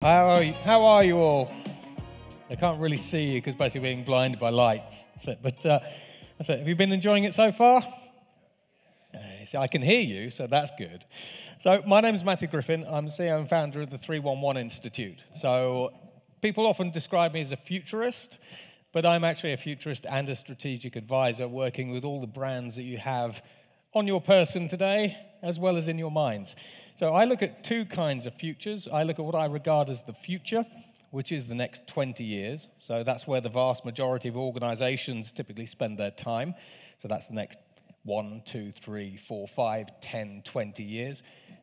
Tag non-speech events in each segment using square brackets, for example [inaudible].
How are you, how are you all? I can't really see you because basically being blinded by lights. So, but uh. Have you been enjoying it so far? Uh, see, I can hear you, so that's good. So my name is Matthew Griffin. I'm CEO and founder of the 311 Institute. So people often describe me as a futurist, but I'm actually a futurist and a strategic advisor working with all the brands that you have on your person today as well as in your minds. So I look at two kinds of futures. I look at what I regard as the future, which is the next 20 years. So that's where the vast majority of organizations typically spend their time. So that's the next one, two, three, four, five, 10, 20 years.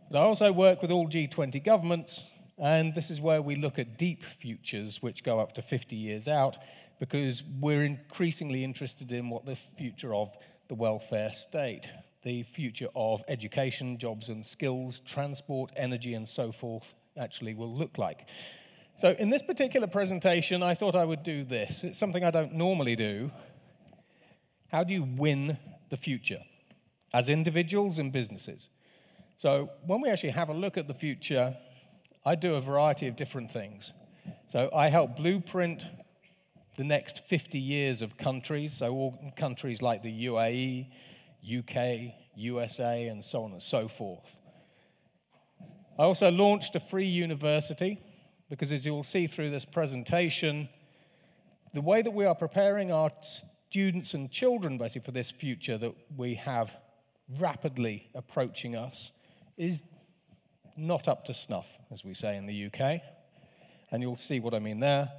But I also work with all G20 governments, and this is where we look at deep futures, which go up to 50 years out, because we're increasingly interested in what the future of the welfare state the future of education, jobs and skills, transport, energy, and so forth actually will look like. So, in this particular presentation, I thought I would do this. It's something I don't normally do. How do you win the future as individuals and businesses? So, when we actually have a look at the future, I do a variety of different things. So, I help blueprint the next 50 years of countries, so all countries like the UAE, UK, USA, and so on and so forth. I also launched a free university because, as you'll see through this presentation, the way that we are preparing our students and children basically for this future that we have rapidly approaching us is not up to snuff, as we say in the UK. And you'll see what I mean there.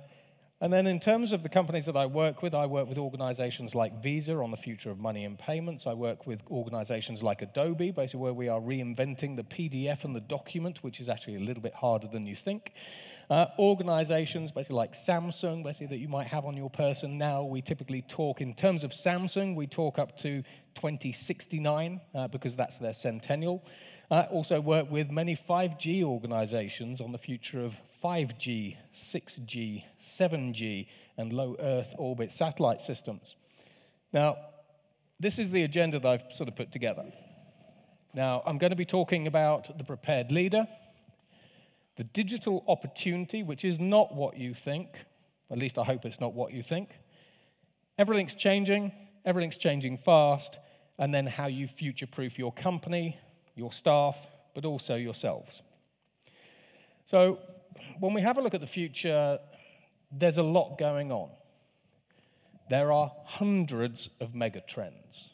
And then, in terms of the companies that I work with, I work with organizations like Visa on the future of money and payments. I work with organizations like Adobe, basically where we are reinventing the PDF and the document, which is actually a little bit harder than you think. Uh, organizations, basically like Samsung, basically that you might have on your person now. We typically talk in terms of Samsung, we talk up to 2069 uh, because that's their centennial. I also work with many 5G organizations on the future of 5G, 6G, 7G, and low Earth orbit satellite systems. Now, this is the agenda that I've sort of put together. Now, I'm going to be talking about the prepared leader, the digital opportunity, which is not what you think, at least I hope it's not what you think. Everything's changing, everything's changing fast, and then how you future proof your company, your staff, but also yourselves. So, when we have a look at the future, there's a lot going on. There are hundreds of megatrends.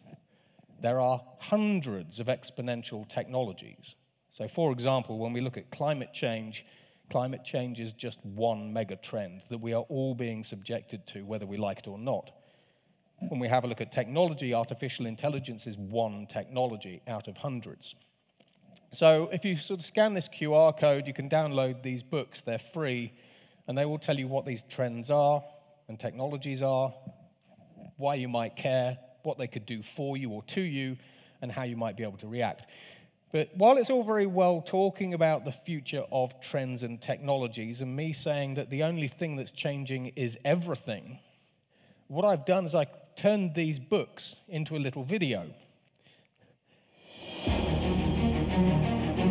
There are hundreds of exponential technologies. So, for example, when we look at climate change, climate change is just one megatrend that we are all being subjected to, whether we like it or not. When we have a look at technology, artificial intelligence is one technology out of hundreds. So if you sort of scan this QR code, you can download these books. They're free, and they will tell you what these trends are and technologies are, why you might care, what they could do for you or to you, and how you might be able to react. But while it's all very well talking about the future of trends and technologies, and me saying that the only thing that's changing is everything, what I've done is I turned these books into a little video.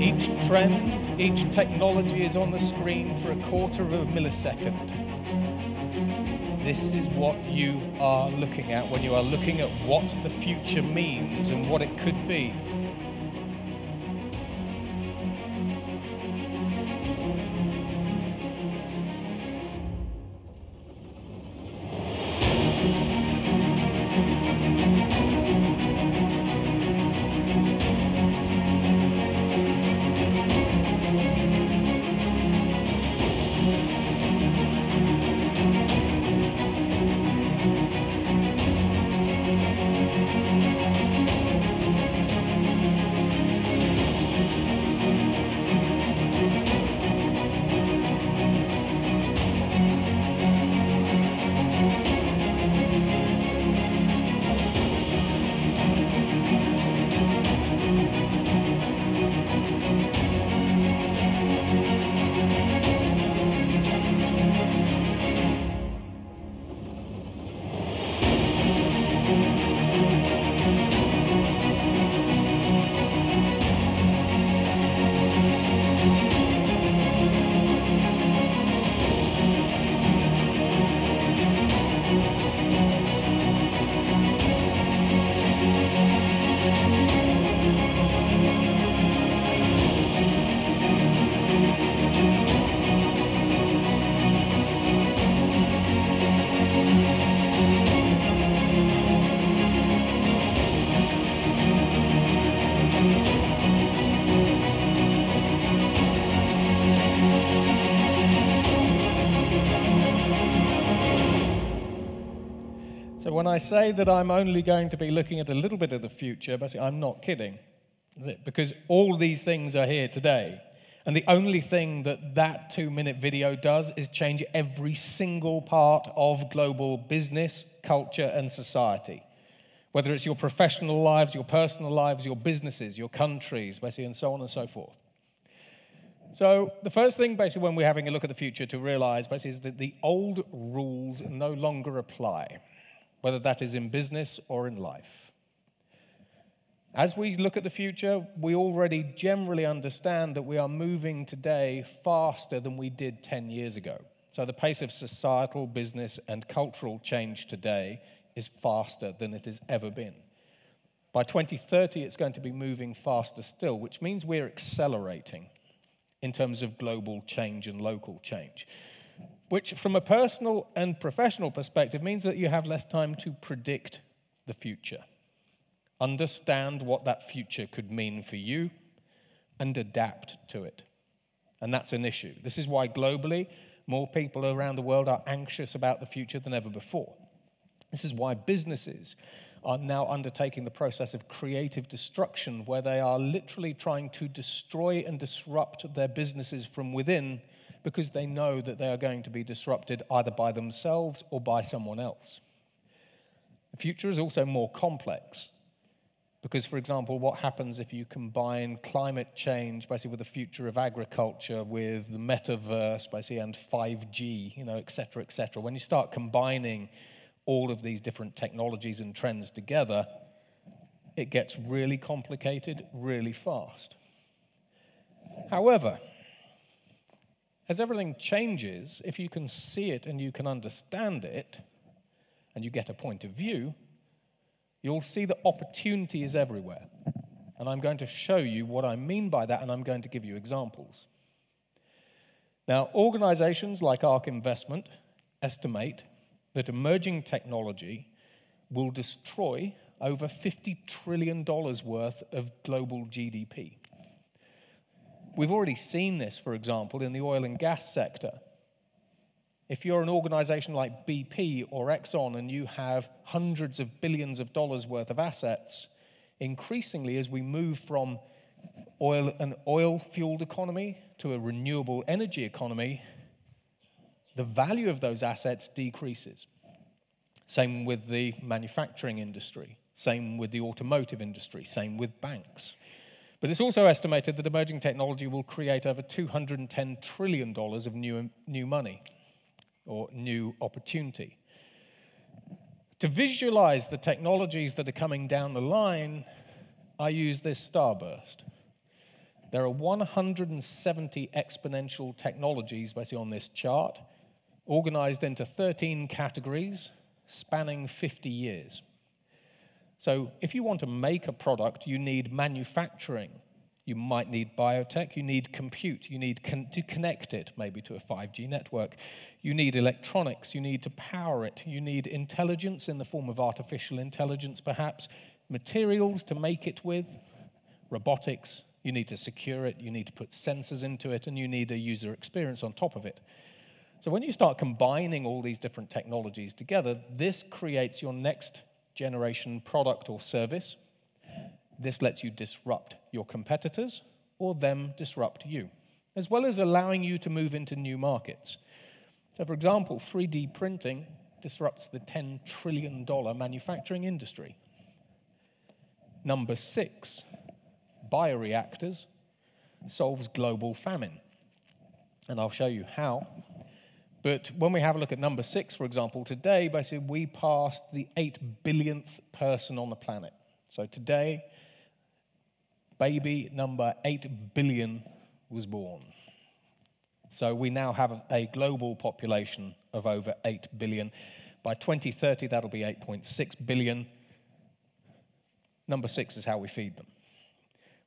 Each trend, each technology is on the screen for a quarter of a millisecond. This is what you are looking at when you are looking at what the future means and what it could be. So when I say that I'm only going to be looking at a little bit of the future, basically, I'm not kidding, is it? Because all these things are here today. And the only thing that that two minute video does is change every single part of global business, culture, and society. Whether it's your professional lives, your personal lives, your businesses, your countries, basically, and so on and so forth. So, the first thing, basically, when we're having a look at the future to realize, basically, is that the old rules no longer apply whether that is in business or in life. As we look at the future, we already generally understand that we are moving today faster than we did 10 years ago. So the pace of societal, business, and cultural change today is faster than it has ever been. By 2030, it's going to be moving faster still, which means we're accelerating in terms of global change and local change which, from a personal and professional perspective, means that you have less time to predict the future, understand what that future could mean for you, and adapt to it. And that's an issue. This is why globally, more people around the world are anxious about the future than ever before. This is why businesses are now undertaking the process of creative destruction, where they are literally trying to destroy and disrupt their businesses from within because they know that they are going to be disrupted either by themselves or by someone else. The future is also more complex because, for example, what happens if you combine climate change, basically with the future of agriculture, with the metaverse, basically, and 5G, you know, et cetera, et cetera. When you start combining all of these different technologies and trends together, it gets really complicated really fast. However, as everything changes, if you can see it and you can understand it, and you get a point of view, you'll see that opportunity is everywhere. And I'm going to show you what I mean by that, and I'm going to give you examples. Now, organizations like ARK Investment estimate that emerging technology will destroy over $50 trillion worth of global GDP. We've already seen this, for example, in the oil and gas sector. If you're an organization like BP or Exxon and you have hundreds of billions of dollars worth of assets, increasingly as we move from oil, an oil fueled economy to a renewable energy economy, the value of those assets decreases. Same with the manufacturing industry, same with the automotive industry, same with banks. But it's also estimated that emerging technology will create over $210 trillion of new, new money or new opportunity. To visualize the technologies that are coming down the line, I use this starburst. There are 170 exponential technologies basically on this chart, organized into 13 categories spanning 50 years. So, if you want to make a product, you need manufacturing. You might need biotech, you need compute, you need con- to connect it maybe to a 5G network. You need electronics, you need to power it, you need intelligence in the form of artificial intelligence, perhaps, materials to make it with, robotics, you need to secure it, you need to put sensors into it, and you need a user experience on top of it. So, when you start combining all these different technologies together, this creates your next generation product or service. This lets you disrupt your competitors or them disrupt you, as well as allowing you to move into new markets. So, for example, 3D printing disrupts the $10 trillion manufacturing industry. Number six, bioreactors solves global famine. And I'll show you how but when we have a look at number six, for example, today, basically, we passed the 8 billionth person on the planet. So today, baby number 8 billion was born. So we now have a global population of over 8 billion. By 2030, that'll be 8.6 billion. Number six is how we feed them.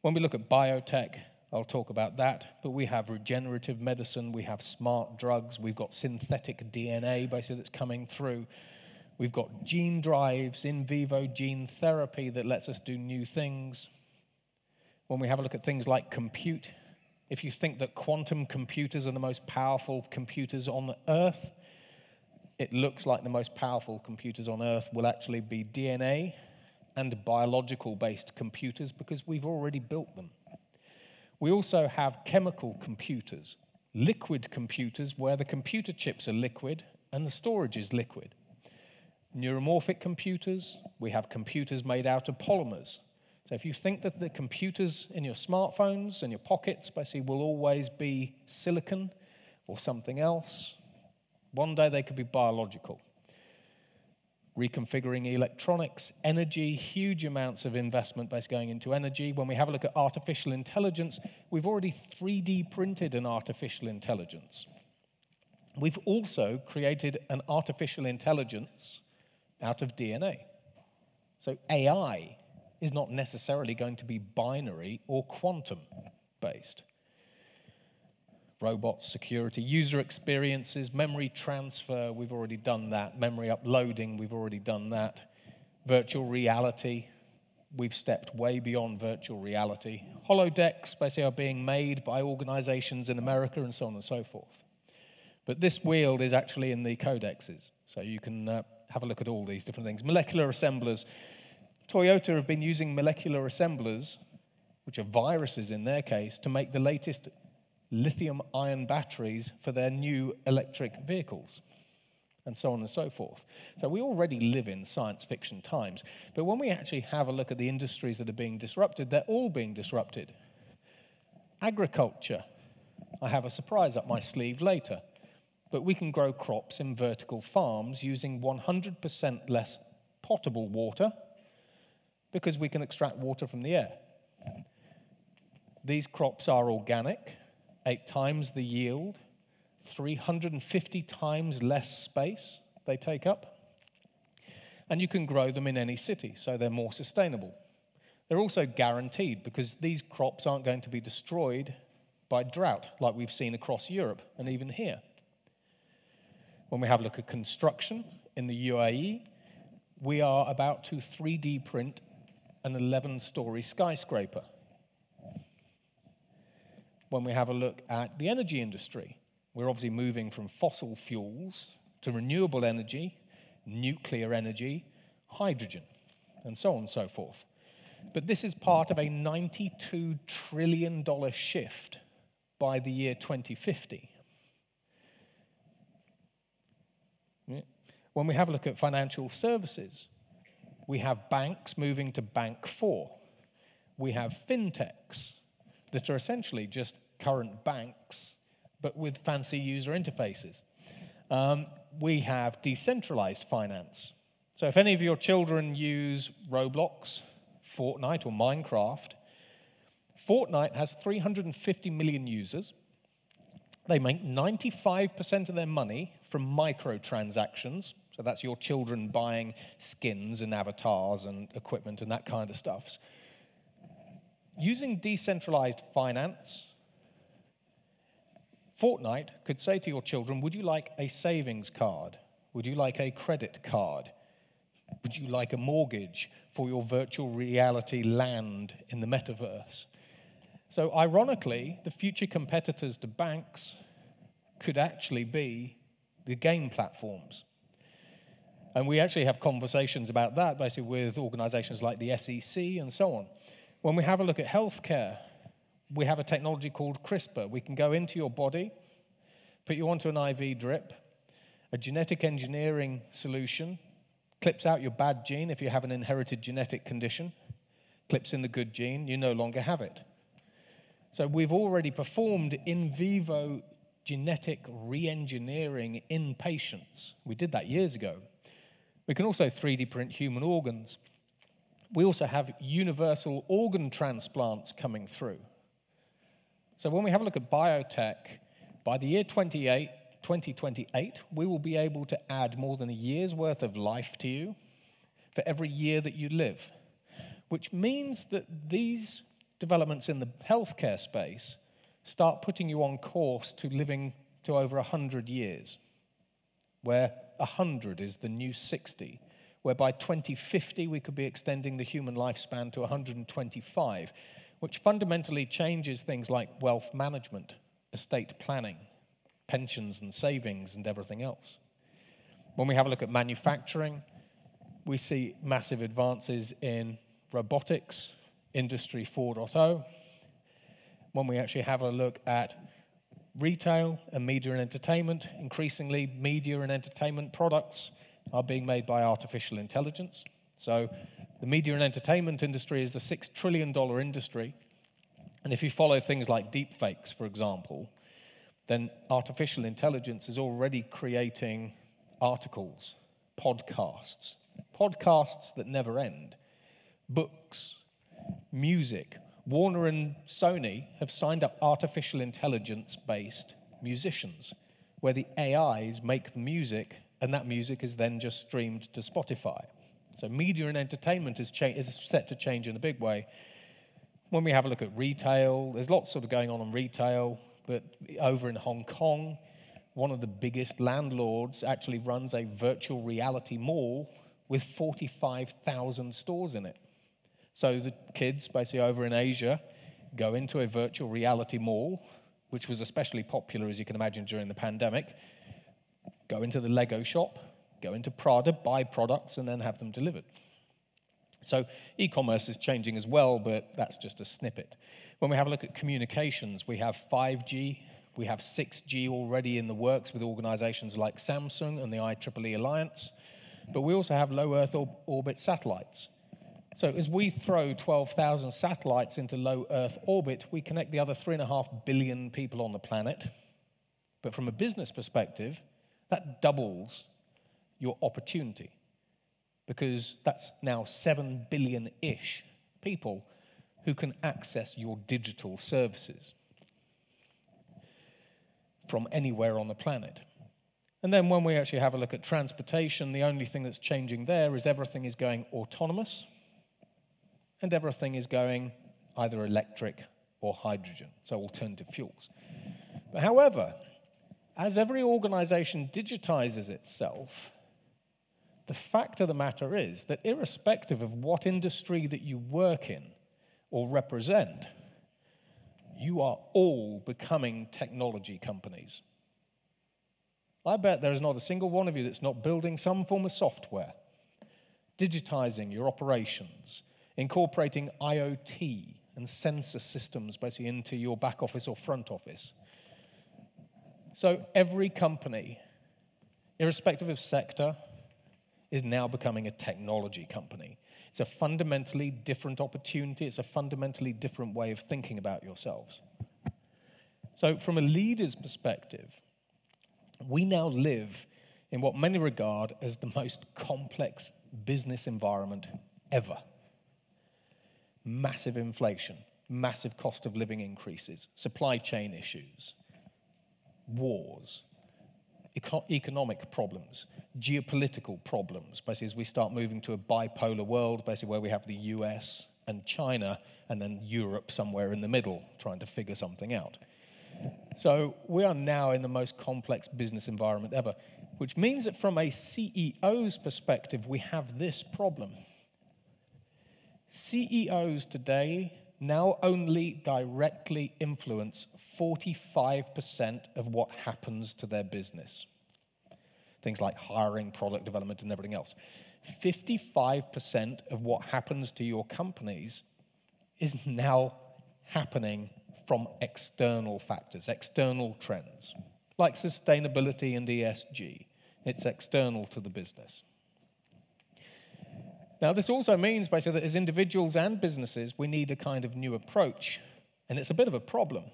When we look at biotech, I'll talk about that. But we have regenerative medicine, we have smart drugs, we've got synthetic DNA basically that's coming through. We've got gene drives, in vivo gene therapy that lets us do new things. When we have a look at things like compute, if you think that quantum computers are the most powerful computers on earth, it looks like the most powerful computers on earth will actually be DNA and biological based computers because we've already built them. We also have chemical computers, liquid computers where the computer chips are liquid and the storage is liquid. Neuromorphic computers, we have computers made out of polymers. So if you think that the computers in your smartphones and your pockets basically will always be silicon or something else, one day they could be biological reconfiguring electronics, energy, huge amounts of investment base going into energy. When we have a look at artificial intelligence, we've already 3D printed an artificial intelligence. We've also created an artificial intelligence out of DNA. So AI is not necessarily going to be binary or quantum based robots, security, user experiences, memory transfer, we've already done that. Memory uploading, we've already done that. Virtual reality, we've stepped way beyond virtual reality. Holodecks basically are being made by organizations in America and so on and so forth. But this wheel is actually in the codexes, so you can uh, have a look at all these different things. Molecular assemblers. Toyota have been using molecular assemblers, which are viruses in their case, to make the latest lithium ion batteries for their new electric vehicles, and so on and so forth. So we already live in science fiction times. But when we actually have a look at the industries that are being disrupted, they're all being disrupted. Agriculture. I have a surprise up my sleeve later. But we can grow crops in vertical farms using 100% less potable water because we can extract water from the air. These crops are organic, eight times the yield, 350 times less space they take up. And you can grow them in any city, so they're more sustainable. They're also guaranteed because these crops aren't going to be destroyed by drought like we've seen across Europe and even here. When we have a look at construction in the UAE, we are about to 3D print an 11 story skyscraper when we have a look at the energy industry. We're obviously moving from fossil fuels to renewable energy, nuclear energy, hydrogen, and so on and so forth. But this is part of a $92 trillion shift by the year 2050. When we have a look at financial services, we have banks moving to Bank 4. We have fintechs that are essentially just current banks, but with fancy user interfaces. Um, we have decentralized finance. So if any of your children use Roblox, Fortnite, or Minecraft, Fortnite has 350 million users. They make 95% of their money from microtransactions. So that's your children buying skins and avatars and equipment and that kind of stuff. Using decentralized finance, Fortnite could say to your children, Would you like a savings card? Would you like a credit card? Would you like a mortgage for your virtual reality land in the metaverse? So, ironically, the future competitors to banks could actually be the game platforms. And we actually have conversations about that basically with organizations like the SEC and so on. When we have a look at healthcare, we have a technology called CRISPR. We can go into your body, put you onto an IV drip, a genetic engineering solution, clips out your bad gene if you have an inherited genetic condition, clips in the good gene, you no longer have it. So we've already performed in vivo genetic re engineering in patients. We did that years ago. We can also 3D print human organs. We also have universal organ transplants coming through. So when we have a look at biotech, by the year 28, 2028, we will be able to add more than a year's worth of life to you for every year that you live, which means that these developments in the healthcare space start putting you on course to living to over 100 years, where 100 is the new 60, where by 2050 we could be extending the human lifespan to 125 which fundamentally changes things like wealth management, estate planning, pensions and savings, and everything else. When we have a look at manufacturing, we see massive advances in robotics, Industry 4.0. When we actually have a look at retail and media and entertainment, increasingly media and entertainment products are being made by artificial intelligence. So the media and entertainment industry is a $6 trillion industry. And if you follow things like deepfakes, for example, then artificial intelligence is already creating articles, podcasts, podcasts that never end, books, music. Warner and Sony have signed up artificial intelligence based musicians, where the AIs make the music and that music is then just streamed to Spotify. So, media and entertainment is, cha- is set to change in a big way. When we have a look at retail, there's lots sort of going on in retail, but over in Hong Kong, one of the biggest landlords actually runs a virtual reality mall with 45,000 stores in it. So the kids, basically over in Asia, go into a virtual reality mall, which was especially popular, as you can imagine, during the pandemic, go into the Lego shop, go into Prada, buy products, and then have them delivered. So e commerce is changing as well, but that's just a snippet. When we have a look at communications, we have 5G, we have 6G already in the works with organizations like Samsung and the IEEE Alliance, but we also have low Earth orbit satellites. So as we throw 12,000 satellites into low Earth orbit, we connect the other 3.5 billion people on the planet. But from a business perspective, that doubles your opportunity because that's now 7 billion ish people who can access your digital services from anywhere on the planet. And then when we actually have a look at transportation, the only thing that's changing there is everything is going autonomous and everything is going either electric or hydrogen, so alternative fuels. But however, as every organization digitizes itself, the fact of the matter is that irrespective of what industry that you work in or represent, you are all becoming technology companies. I bet there is not a single one of you that's not building some form of software, digitizing your operations, incorporating IoT and sensor systems basically into your back office or front office. So every company, irrespective of sector, is now becoming a technology company. It's a fundamentally different opportunity, it's a fundamentally different way of thinking about yourselves. So, from a leader's perspective, we now live in what many regard as the most complex business environment ever. Massive inflation, massive cost of living increases, supply chain issues, wars, eco- economic problems, geopolitical problems, basically, as we start moving to a bipolar world, basically, where we have the US and China, and then Europe somewhere in the middle, trying to figure something out. So we are now in the most complex business environment ever, which means that from a CEO's perspective, we have this problem. CEOs today now only directly influence 45% of what happens to their business. Things like hiring, product development, and everything else. 55% of what happens to your companies is now happening from external factors, external trends, like sustainability and ESG. It's external to the business. Now, this also means basically that as individuals and businesses, we need a kind of new approach. And it's a bit of a problem.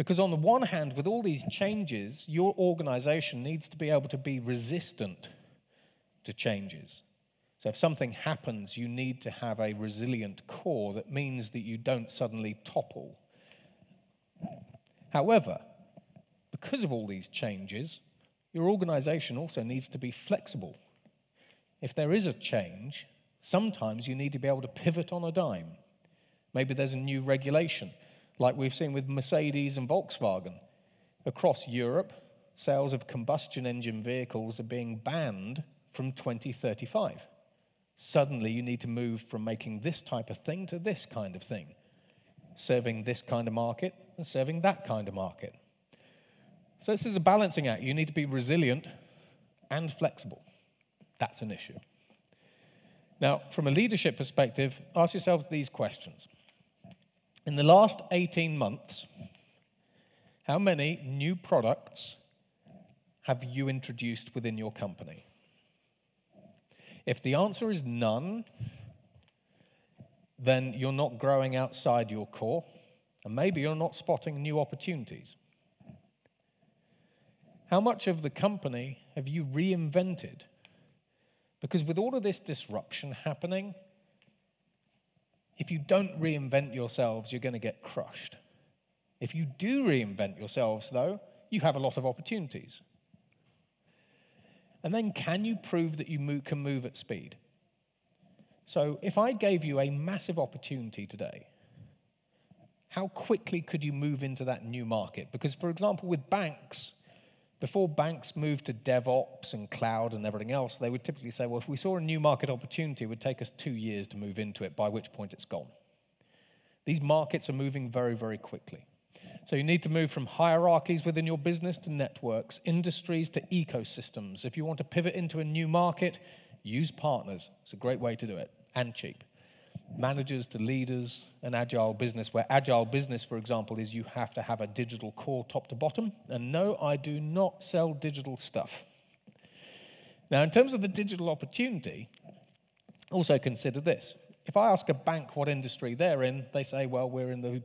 Because, on the one hand, with all these changes, your organization needs to be able to be resistant to changes. So, if something happens, you need to have a resilient core that means that you don't suddenly topple. However, because of all these changes, your organization also needs to be flexible. If there is a change, sometimes you need to be able to pivot on a dime. Maybe there's a new regulation, like we've seen with Mercedes and Volkswagen. Across Europe, sales of combustion engine vehicles are being banned from 2035. Suddenly, you need to move from making this type of thing to this kind of thing, serving this kind of market and serving that kind of market. So, this is a balancing act. You need to be resilient and flexible. That's an issue. Now, from a leadership perspective, ask yourselves these questions. In the last 18 months, how many new products have you introduced within your company? If the answer is none, then you're not growing outside your core, and maybe you're not spotting new opportunities. How much of the company have you reinvented? Because with all of this disruption happening, if you don't reinvent yourselves, you're going to get crushed. If you do reinvent yourselves, though, you have a lot of opportunities. And then, can you prove that you move, can move at speed? So, if I gave you a massive opportunity today, how quickly could you move into that new market? Because, for example, with banks, before banks moved to DevOps and cloud and everything else, they would typically say, well, if we saw a new market opportunity, it would take us two years to move into it, by which point it's gone. These markets are moving very, very quickly. So you need to move from hierarchies within your business to networks, industries to ecosystems. If you want to pivot into a new market, use partners. It's a great way to do it and cheap managers to leaders, an agile business, where agile business, for example, is you have to have a digital core top to bottom. And no, I do not sell digital stuff. Now, in terms of the digital opportunity, also consider this. If I ask a bank what industry they're in, they say, well, we're in the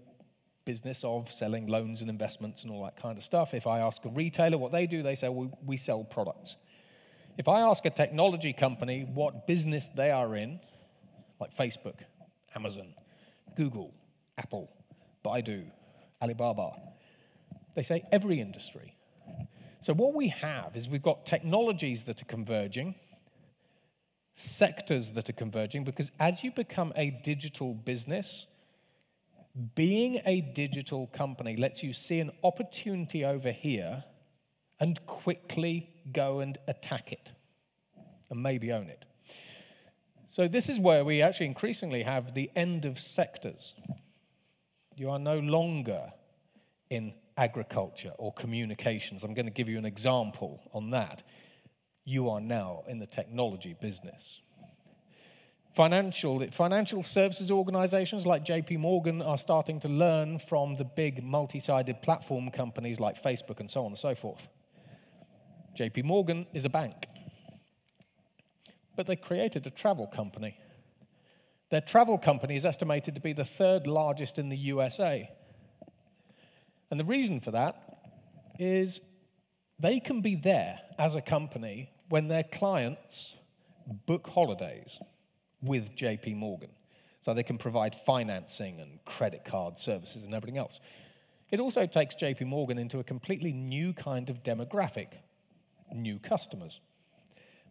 business of selling loans and investments and all that kind of stuff. If I ask a retailer what they do, they say, well, we sell products. If I ask a technology company what business they are in, like Facebook, Amazon, Google, Apple, Baidu, Alibaba. They say every industry. So, what we have is we've got technologies that are converging, sectors that are converging, because as you become a digital business, being a digital company lets you see an opportunity over here and quickly go and attack it and maybe own it. So, this is where we actually increasingly have the end of sectors. You are no longer in agriculture or communications. I'm going to give you an example on that. You are now in the technology business. Financial, financial services organizations like JP Morgan are starting to learn from the big multi sided platform companies like Facebook and so on and so forth. JP Morgan is a bank but they created a travel company. Their travel company is estimated to be the third largest in the USA. And the reason for that is they can be there as a company when their clients book holidays with JP Morgan. So they can provide financing and credit card services and everything else. It also takes JP Morgan into a completely new kind of demographic, new customers.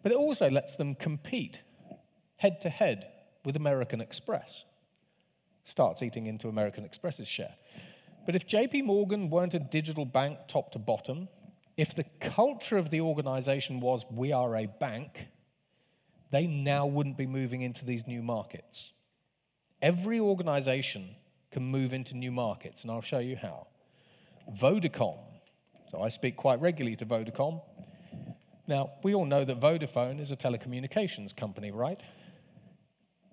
But it also lets them compete head to head with American Express. Starts eating into American Express's share. But if JP Morgan weren't a digital bank top to bottom, if the culture of the organization was we are a bank, they now wouldn't be moving into these new markets. Every organization can move into new markets, and I'll show you how. Vodacom. So I speak quite regularly to Vodacom. Now, we all know that Vodafone is a telecommunications company, right?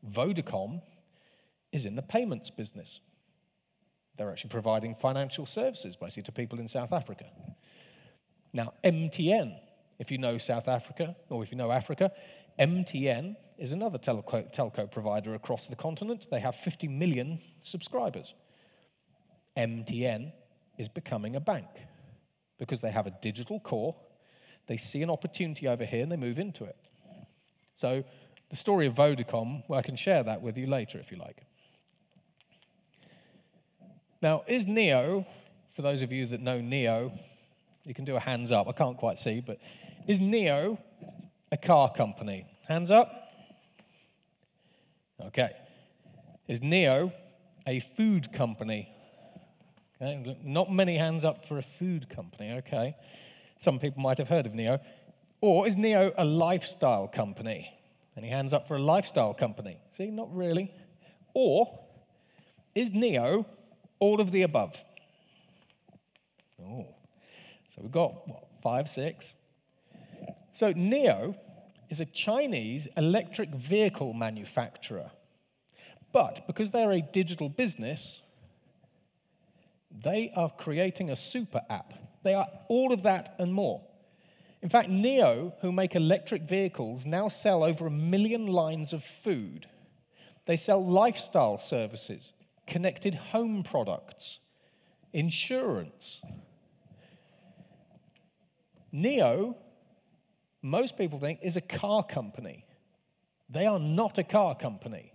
Vodacom is in the payments business. They're actually providing financial services, basically, to people in South Africa. Now, MTN, if you know South Africa or if you know Africa, MTN is another telco, telco provider across the continent. They have 50 million subscribers. MTN is becoming a bank because they have a digital core they see an opportunity over here and they move into it. So, the story of Vodacom, well, I can share that with you later if you like. Now, is NIO, for those of you that know NIO, you can do a hands up, I can't quite see, but is NIO a car company? Hands up. Okay. Is NIO a food company? Okay. Not many hands up for a food company, okay. Some people might have heard of NIO. Or is NIO a lifestyle company? Any hands up for a lifestyle company? See, not really. Or is NIO all of the above? Oh, so we've got what, five, six. So, NIO is a Chinese electric vehicle manufacturer. But because they're a digital business, they are creating a super app. They are all of that and more. In fact, NIO, who make electric vehicles, now sell over a million lines of food. They sell lifestyle services, connected home products, insurance. NIO, most people think, is a car company. They are not a car company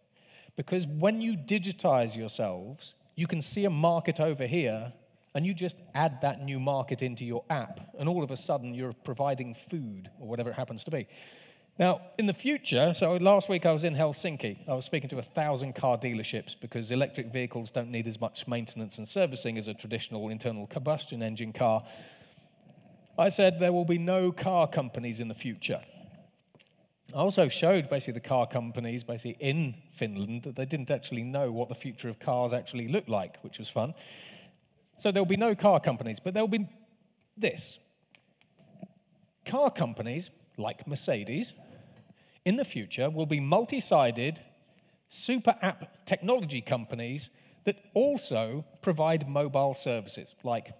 because when you digitize yourselves, you can see a market over here and you just add that new market into your app, and all of a sudden you're providing food or whatever it happens to be. Now, in the future, so last week I was in Helsinki. I was speaking to a thousand car dealerships because electric vehicles don't need as much maintenance and servicing as a traditional internal combustion engine car. I said there will be no car companies in the future. I also showed basically the car companies basically in Finland that they didn't actually know what the future of cars actually looked like, which was fun. So there'll be no car companies, but there'll be this. Car companies like Mercedes in the future will be multi sided super app technology companies that also provide mobile services like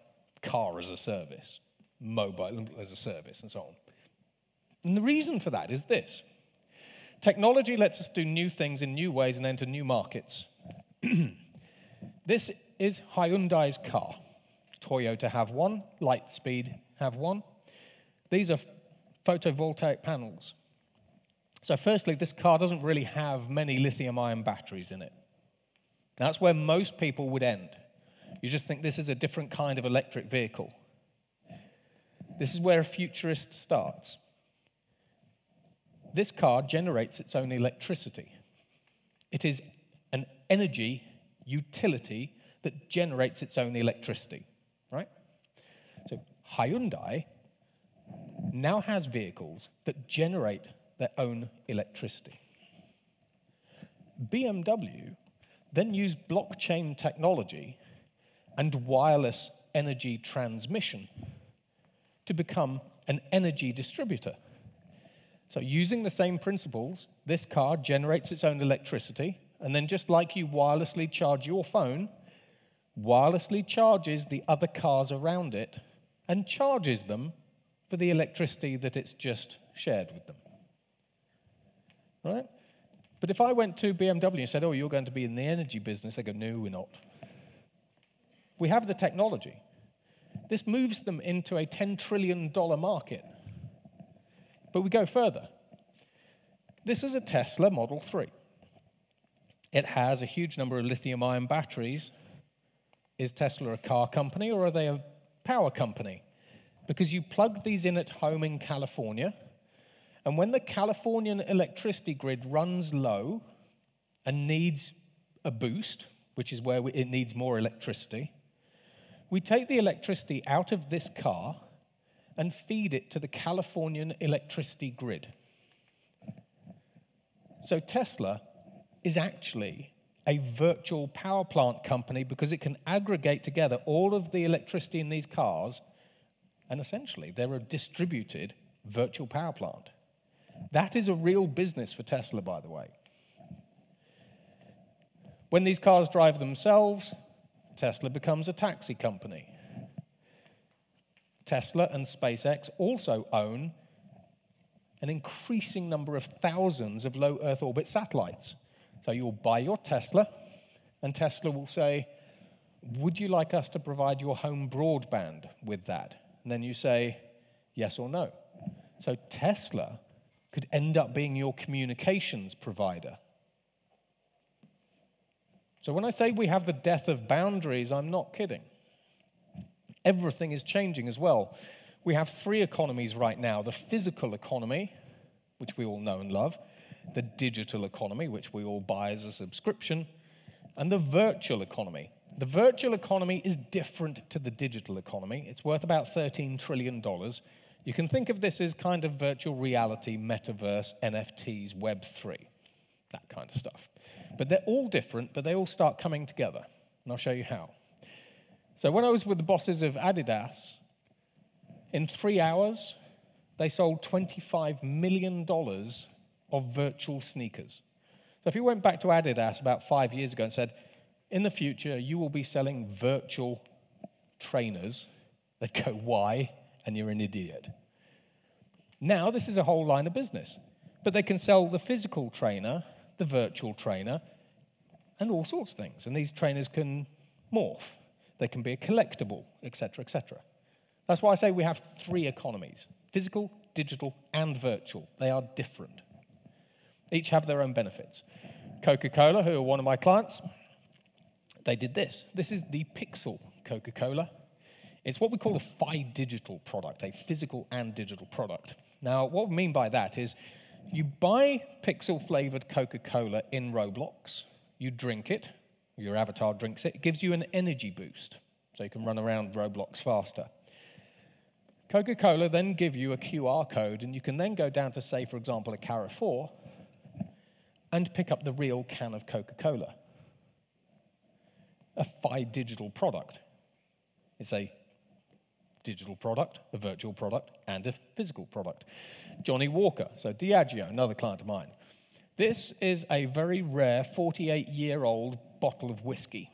car as a service, mobile as a service, and so on. And the reason for that is this technology lets us do new things in new ways and enter new markets. [clears throat] this is Hyundai's car. Toyota have one, Lightspeed have one. These are photovoltaic panels. So, firstly, this car doesn't really have many lithium ion batteries in it. That's where most people would end. You just think this is a different kind of electric vehicle. This is where a futurist starts. This car generates its own electricity. It is an energy utility that generates its own electricity, right? So Hyundai now has vehicles that generate their own electricity. BMW then used blockchain technology and wireless energy transmission to become an energy distributor. So, using the same principles, this car generates its own electricity, and then just like you wirelessly charge your phone, wirelessly charges the other cars around it and charges them for the electricity that it's just shared with them. Right? But if I went to BMW and said, Oh, you're going to be in the energy business, they go, No, we're not. We have the technology. This moves them into a $10 trillion market. But we go further. This is a Tesla Model 3. It has a huge number of lithium ion batteries. Is Tesla a car company or are they a power company? Because you plug these in at home in California, and when the Californian electricity grid runs low and needs a boost, which is where it needs more electricity, we take the electricity out of this car and feed it to the Californian electricity grid. So Tesla is actually a virtual power plant company because it can aggregate together all of the electricity in these cars, and essentially they're a distributed virtual power plant. That is a real business for Tesla, by the way. When these cars drive themselves, Tesla becomes a taxi company. Tesla and SpaceX also own an increasing number of thousands of low Earth orbit satellites. So you'll buy your Tesla, and Tesla will say, Would you like us to provide your home broadband with that? And then you say, Yes or no. So Tesla could end up being your communications provider. So when I say we have the death of boundaries, I'm not kidding. Everything is changing as well. We have three economies right now the physical economy, which we all know and love, the digital economy, which we all buy as a subscription, and the virtual economy. The virtual economy is different to the digital economy. It's worth about $13 trillion. You can think of this as kind of virtual reality, metaverse, NFTs, Web3, that kind of stuff. But they're all different, but they all start coming together. And I'll show you how. So when I was with the bosses of Adidas, in three hours, they sold $25 million of virtual sneakers. So if you went back to Adidas about five years ago and said, in the future, you will be selling virtual trainers, they'd go, why? And you're an idiot. Now, this is a whole line of business. But they can sell the physical trainer, the virtual trainer, and all sorts of things. And these trainers can morph. They can be a collectible, etc., etc. That's why I say we have three economies physical, digital, and virtual. They are different. Each have their own benefits. Coca Cola, who are one of my clients, they did this. This is the Pixel Coca Cola. It's what we call a phi digital product, a physical and digital product. Now, what we mean by that is you buy pixel flavored Coca Cola in Roblox, you drink it, your avatar drinks it, it gives you an energy boost so you can run around Roblox faster. Coca Cola then give you a QR code, and you can then go down to, say, for example, a Carrefour and pick up the real can of Coca Cola. A phygital product. It's a digital product, a virtual product, and a physical product. Johnnie Walker, so Diageo, another client of mine. This is a very rare 48 year old bottle of whiskey.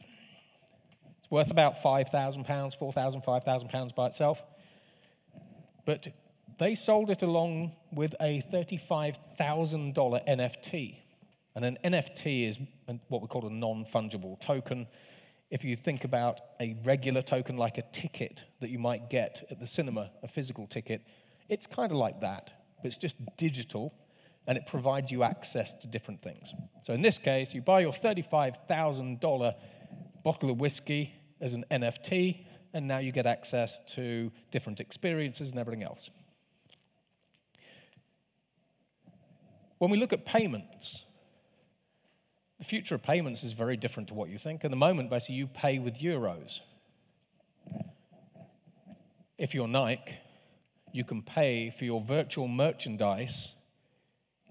It's worth about £5,000, £4,000, £5,000 by itself. But they sold it along with a $35,000 NFT. And an NFT is what we call a non fungible token. If you think about a regular token like a ticket that you might get at the cinema, a physical ticket, it's kind of like that, but it's just digital and it provides you access to different things. So in this case, you buy your $35,000 bottle of whiskey as an NFT, and now you get access to different experiences and everything else. When we look at payments, the future of payments is very different to what you think. At the moment, basically, you pay with euros. If you're Nike, you can pay for your virtual merchandise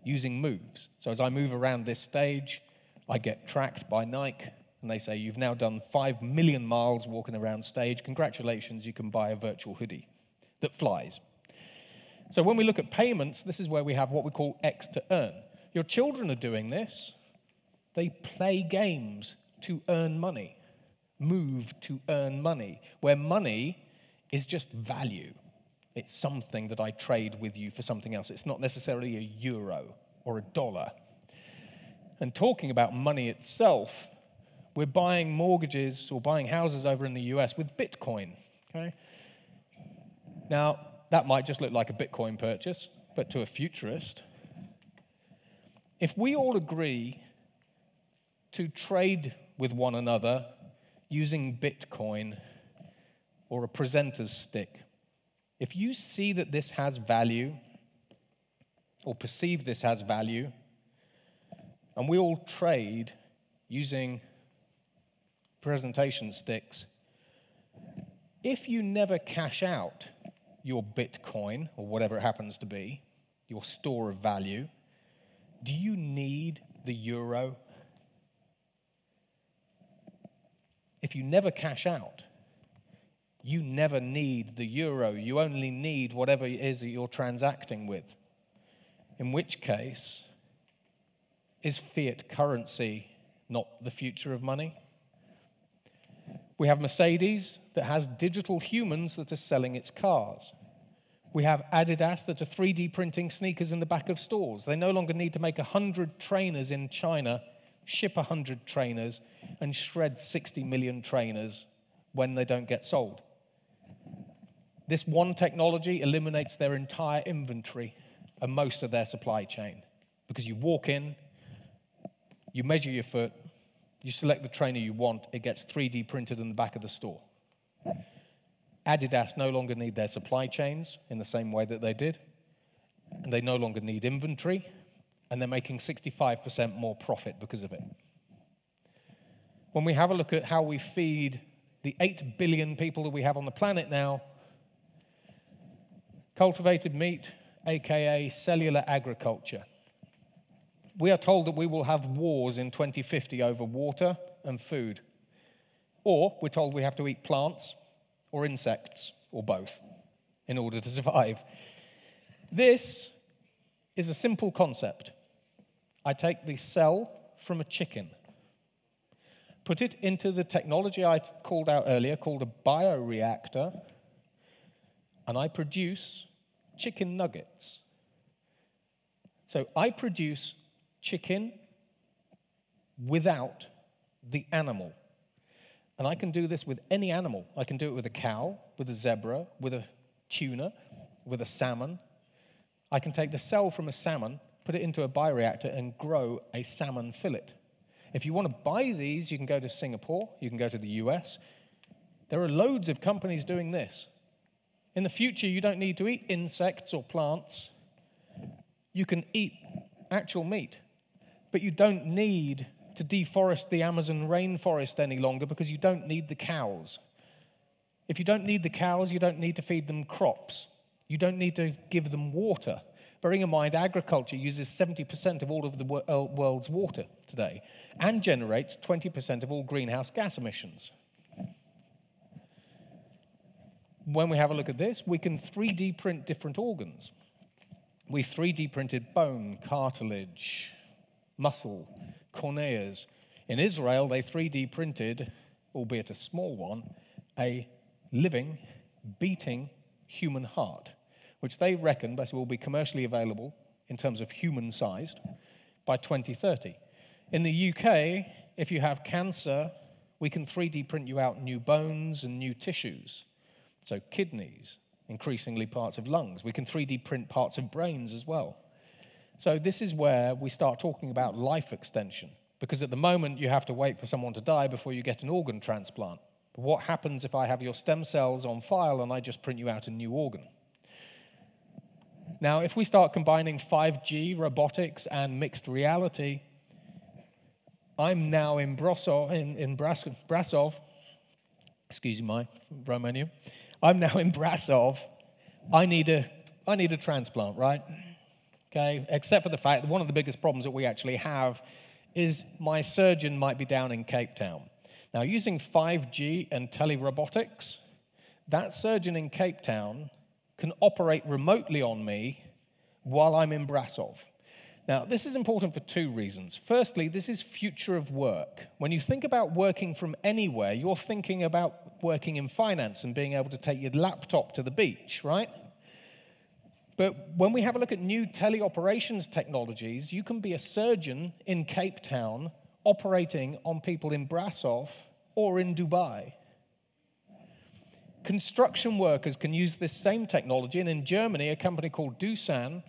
using moves. So as I move around this stage, I get tracked by Nike, and they say, You've now done 5 million miles walking around stage. Congratulations, you can buy a virtual hoodie that flies. So when we look at payments, this is where we have what we call X to earn. Your children are doing this. They play games to earn money, move to earn money, where money is just value. It's something that I trade with you for something else. It's not necessarily a euro or a dollar. And talking about money itself, we're buying mortgages or buying houses over in the US with Bitcoin. Okay? Now, that might just look like a Bitcoin purchase, but to a futurist, if we all agree to trade with one another using Bitcoin or a presenter's stick. If you see that this has value or perceive this has value, and we all trade using presentation sticks, if you never cash out your Bitcoin or whatever it happens to be, your store of value, do you need the euro if you never cash out, you never need the euro. You only need whatever it is that you're transacting with. In which case, is fiat currency not the future of money? We have Mercedes that has digital humans that are selling its cars. We have Adidas that are 3D printing sneakers in the back of stores. They no longer need to make 100 trainers in China ship 100 trainers, and shred 60 million trainers when they don't get sold. This one technology eliminates their entire inventory and most of their supply chain because you walk in, you measure your foot, you select the trainer you want, it gets 3D printed in the back of the store. Adidas no longer need their supply chains in the same way that they did, and they no longer need inventory and they're making 65% more profit because of it. When we have a look at how we feed the 8 billion people that we have on the planet now, cultivated meat, aka cellular agriculture. We are told that we will have wars in 2050 over water and food. Or we're told we have to eat plants or insects or both in order to [laughs] survive. This is a simple concept. I take the cell from a chicken, put it into the technology I called out earlier called a bioreactor, and I produce chicken nuggets. So I produce chicken without the animal. And I can do this with any animal. I can do it with a cow, with a zebra, with a tuna, with a salmon. I can take the cell from a salmon, put it into a bioreactor, and grow a salmon fillet. If you want to buy these, you can go to Singapore, you can go to the US. There are loads of companies doing this. In the future, you don't need to eat insects or plants. You can eat actual meat, but you don't need to deforest the Amazon rainforest any longer because you don't need the cows. If you don't need the cows, you don't need to feed them crops. You don't need to give them water. Bearing in mind, agriculture uses 70% of all of the uh, world's water today and generates 20% of all greenhouse gas emissions. When we have a look at this, we can 3D print different organs. We 3D printed bone, cartilage, muscle, corneas. In Israel, they 3D printed, albeit a small one, a living, beating human heart, which they reckon will be commercially available in terms of human sized by 2030. In the UK, if you have cancer, we can 3D print you out new bones and new tissues. So, kidneys, increasingly parts of lungs. We can 3D print parts of brains as well. So, this is where we start talking about life extension, because at the moment you have to wait for someone to die before you get an organ transplant. But what happens if I have your stem cells on file and I just print you out a new organ? Now, if we start combining 5G, robotics, and mixed reality, I'm now in Brasov, in, in Brasov, excuse my Romanian, I'm now in Brasov. I need a, I need a transplant, right? okay? Except for the fact that one of the biggest problems that we actually have is my surgeon might be down in Cape Town. Now, using 5G and telerobotics, that surgeon in Cape Town can operate remotely on me while I'm in Brasov. Now, this is important for two reasons. Firstly, this is future of work. When you think about working from anywhere, you're thinking about working in finance and being able to take your laptop to the beach, right? But when we have a look at new teleoperations technologies, you can be a surgeon in Cape Town operating on people in Brasov or in Dubai. Construction workers can use this same technology, and in Germany, a company called Doosan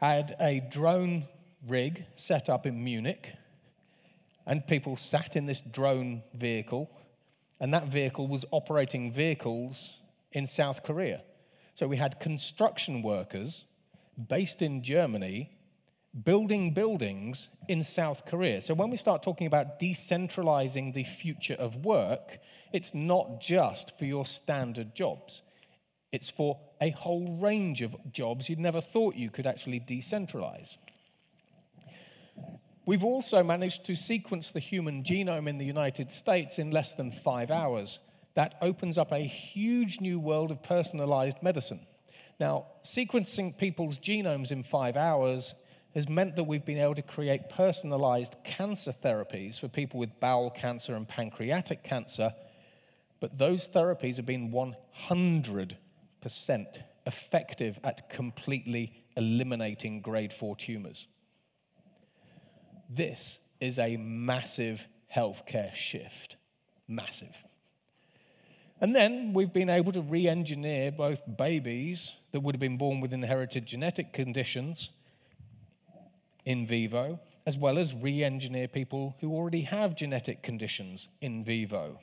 had a drone rig set up in Munich, and people sat in this drone vehicle, and that vehicle was operating vehicles in South Korea. So we had construction workers based in Germany building buildings in South Korea. So when we start talking about decentralizing the future of work, it's not just for your standard jobs. It's for a whole range of jobs you'd never thought you could actually decentralize. We've also managed to sequence the human genome in the United States in less than five hours that opens up a huge new world of personalized medicine. Now, sequencing people's genomes in five hours has meant that we've been able to create personalized cancer therapies for people with bowel cancer and pancreatic cancer, but those therapies have been 100% effective at completely eliminating grade 4 tumors. This is a massive healthcare shift. Massive. And then we've been able to re engineer both babies that would have been born with inherited genetic conditions in vivo, as well as re engineer people who already have genetic conditions in vivo.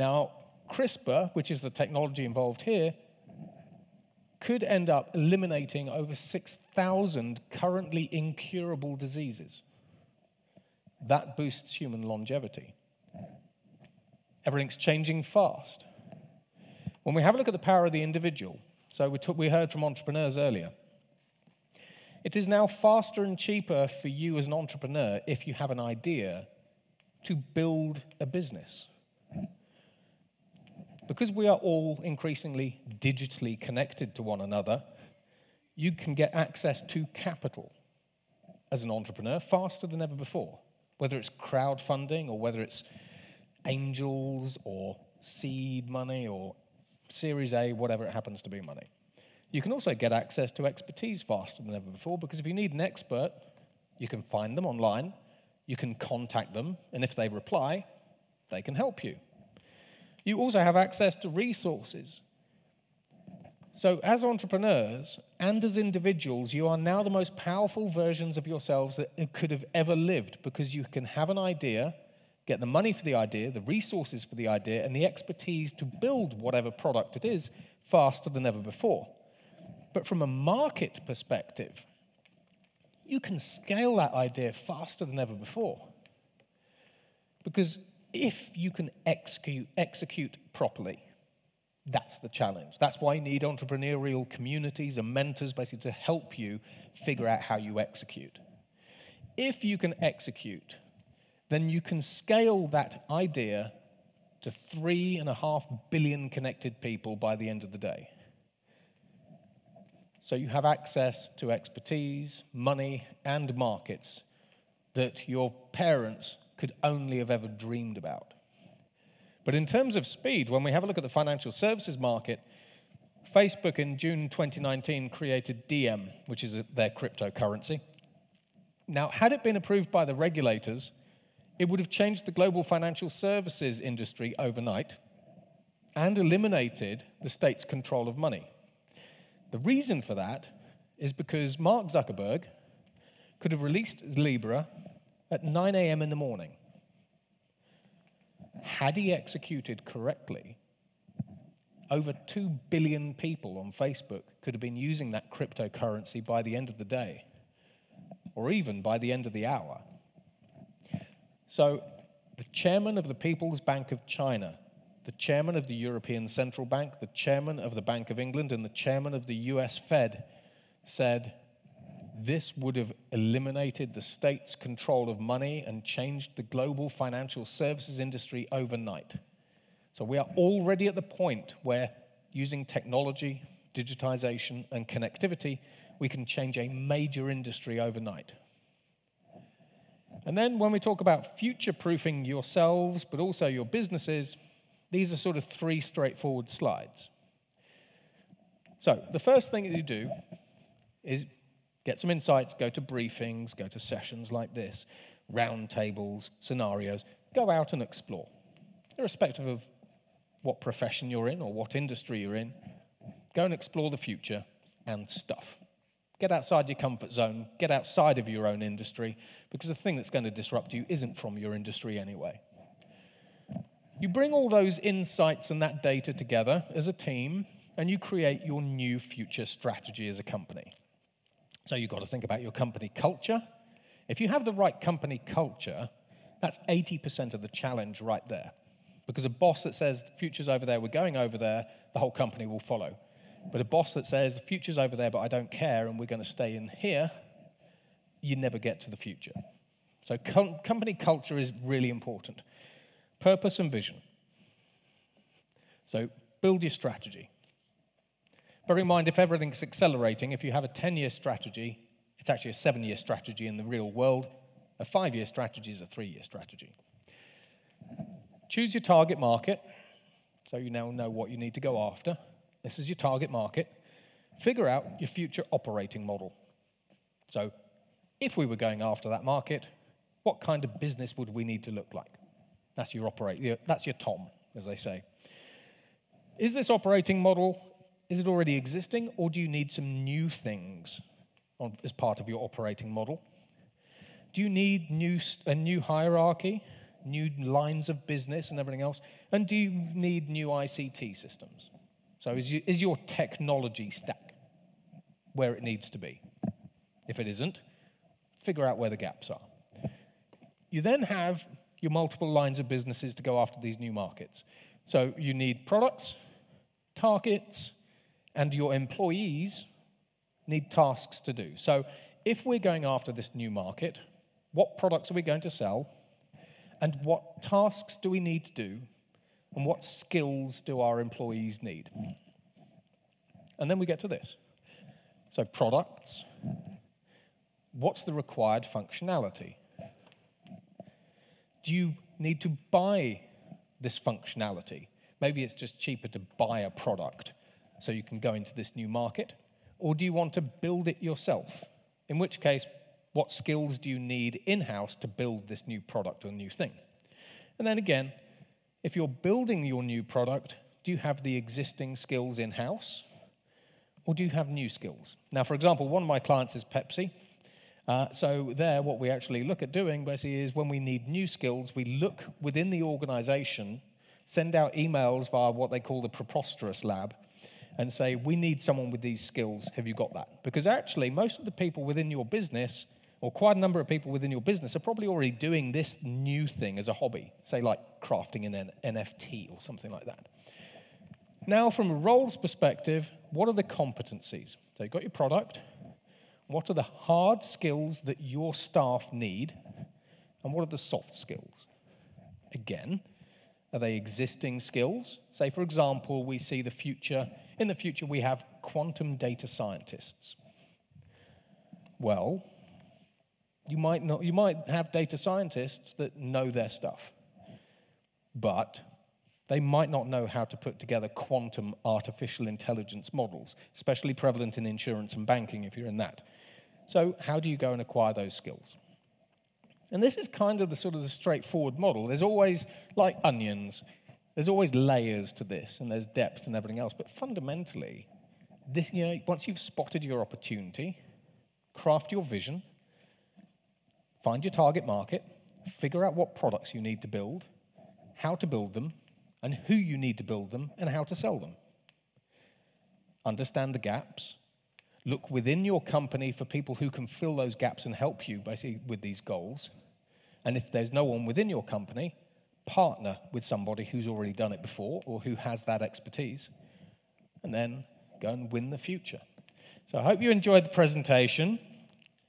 Now, CRISPR, which is the technology involved here, could end up eliminating over 6,000 currently incurable diseases. That boosts human longevity. Everything's changing fast. When we have a look at the power of the individual, so we, took, we heard from entrepreneurs earlier, it is now faster and cheaper for you as an entrepreneur if you have an idea to build a business. Because we are all increasingly digitally connected to one another, you can get access to capital as an entrepreneur faster than ever before, whether it's crowdfunding or whether it's angels or seed money or Series A, whatever it happens to be money. You can also get access to expertise faster than ever before because if you need an expert, you can find them online, you can contact them, and if they reply, they can help you. You also have access to resources. So, as entrepreneurs and as individuals, you are now the most powerful versions of yourselves that could have ever lived because you can have an idea, get the money for the idea, the resources for the idea, and the expertise to build whatever product it is faster than ever before. But from a market perspective, you can scale that idea faster than ever before. Because if you can execute, execute properly, that's the challenge. That's why you need entrepreneurial communities and mentors basically to help you figure out how you execute. If you can execute, then you can scale that idea to three and a half billion connected people by the end of the day. So you have access to expertise, money, and markets that your parents could only have ever dreamed about. But in terms of speed, when we have a look at the financial services market, Facebook in June 2019 created Diem, which is their cryptocurrency. Now, had it been approved by the regulators, it would have changed the global financial services industry overnight and eliminated the state's control of money. The reason for that is because Mark Zuckerberg could have released Libra at 9 a.m. in the morning. Had he executed correctly, over 2 billion people on Facebook could have been using that cryptocurrency by the end of the day, or even by the end of the hour. So, the chairman of the People's Bank of China the chairman of the European Central Bank, the chairman of the Bank of England, and the chairman of the US Fed said this would have eliminated the state's control of money and changed the global financial services industry overnight. So we are already at the point where using technology, digitization, and connectivity, we can change a major industry overnight. And then when we talk about future proofing yourselves, but also your businesses, these are sort of three straightforward slides. So, the first thing that you do is get some insights, go to briefings, go to sessions like this, roundtables, scenarios, go out and explore, irrespective of what profession you're in or what industry you're in. Go and explore the future and stuff. Get outside your comfort zone, get outside of your own industry, because the thing that's going to disrupt you isn't from your industry anyway. You bring all those insights and that data together as a team, and you create your new future strategy as a company. So you've got to think about your company culture. If you have the right company culture, that's 80% of the challenge right there. Because a boss that says the future's over there, we're going over there, the whole company will follow. But a boss that says the future's over there, but I don't care, and we're going to stay in here, you never get to the future. So com- company culture is really important purpose and vision. So build your strategy. Bear in mind, if everything's accelerating, if you have a 10 year strategy, it's actually a seven year strategy in the real world. A five year strategy is a three year strategy. Choose your target market, so you now know what you need to go after. This is your target market. Figure out your future operating model. So, if we were going after that market, what kind of business would we need to look like? That's your operate. That's your TOM, as they say. Is this operating model is it already existing, or do you need some new things on, as part of your operating model? Do you need new, a new hierarchy, new lines of business, and everything else? And do you need new ICT systems? So, is, you, is your technology stack where it needs to be? If it isn't, figure out where the gaps are. You then have your multiple lines of businesses to go after these new markets. So you need products, targets, and your employees need tasks to do. So if we're going after this new market, what products are we going to sell? And what tasks do we need to do? And what skills do our employees need? And then we get to this. So, products. What's the required functionality? Do you need to buy this functionality? Maybe it's just cheaper to buy a product so you can go into this new market. Or do you want to build it yourself? In which case, what skills do you need in house to build this new product or new thing? And then again, if you're building your new product, do you have the existing skills in house? Or do you have new skills? Now, for example, one of my clients is Pepsi. Uh, so, there, what we actually look at doing basically is when we need new skills, we look within the organization, send out emails via what they call the preposterous lab, and say, We need someone with these skills. Have you got that? Because actually, most of the people within your business, or quite a number of people within your business, are probably already doing this new thing as a hobby, say, like crafting an NFT or something like that. Now, from a roles perspective, what are the competencies? So, you've got your product. What are the hard skills that your staff need? And what are the soft skills? Again, are they existing skills? Say, for example, we see the future, in the future, we have quantum data scientists. Well, you might, not, you might have data scientists that know their stuff, but they might not know how to put together quantum artificial intelligence models, especially prevalent in insurance and banking if you're in that. So, how do you go and acquire those skills? And this is kind of the sort of the straightforward model. There's always, like onions, there's always layers to this, and there's depth and everything else. But fundamentally, this, you know, once you've spotted your opportunity, craft your vision, find your target market, figure out what products you need to build, how to build them, and who you need to build them, and how to sell them. Understand the gaps. Look within your company for people who can fill those gaps and help you basically with these goals. And if there's no one within your company, partner with somebody who's already done it before or who has that expertise. And then go and win the future. So I hope you enjoyed the presentation.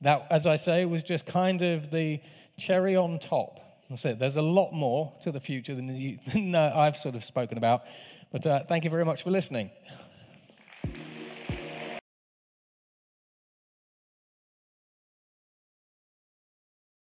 That, as I say, was just kind of the cherry on top. That's it. There's a lot more to the future than, you, [laughs] than uh, I've sort of spoken about. But uh, thank you very much for listening.